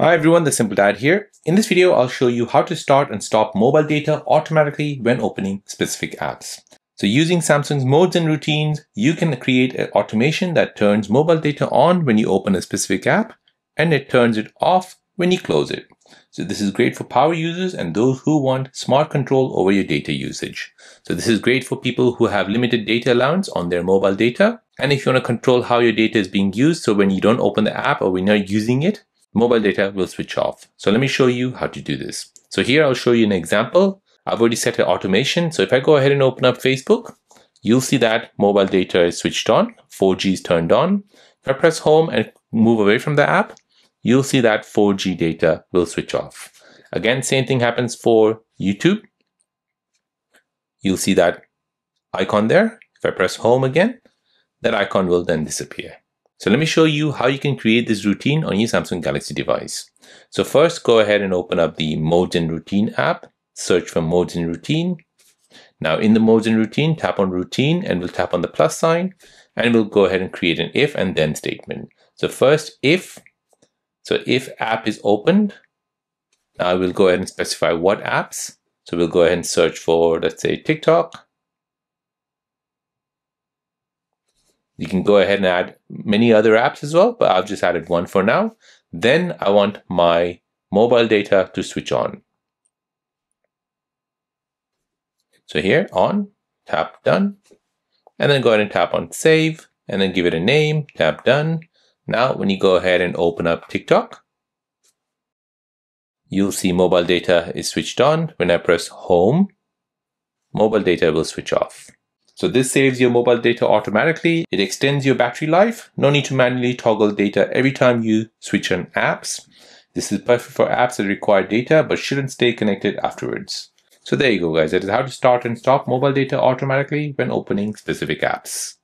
Hi everyone, the Simple Dad here. In this video, I'll show you how to start and stop mobile data automatically when opening specific apps. So using Samsung's modes and routines, you can create an automation that turns mobile data on when you open a specific app and it turns it off when you close it. So this is great for power users and those who want smart control over your data usage. So this is great for people who have limited data allowance on their mobile data. And if you want to control how your data is being used, so when you don't open the app or when you're using it, mobile data will switch off. So let me show you how to do this. So here I'll show you an example. I've already set an automation. So if I go ahead and open up Facebook, you'll see that mobile data is switched on, 4G is turned on. If I press home and move away from the app, you'll see that 4G data will switch off. Again, same thing happens for YouTube. You'll see that icon there. If I press home again, that icon will then disappear. So let me show you how you can create this routine on your Samsung Galaxy device. So first go ahead and open up the Modes and Routine app, search for Modes and Routine. Now in the Modes and Routine, tap on Routine and we'll tap on the plus sign and we'll go ahead and create an if and then statement. So first if, so if app is opened, now we'll go ahead and specify what apps. So we'll go ahead and search for, let's say TikTok. You can go ahead and add many other apps as well, but I've just added one for now. Then I want my mobile data to switch on. So here on, tap done, and then go ahead and tap on save, and then give it a name, tap done. Now, when you go ahead and open up TikTok, you'll see mobile data is switched on. When I press home, mobile data will switch off. So this saves your mobile data automatically. It extends your battery life. No need to manually toggle data every time you switch on apps. This is perfect for apps that require data but shouldn't stay connected afterwards. So there you go guys. That is how to start and stop mobile data automatically when opening specific apps.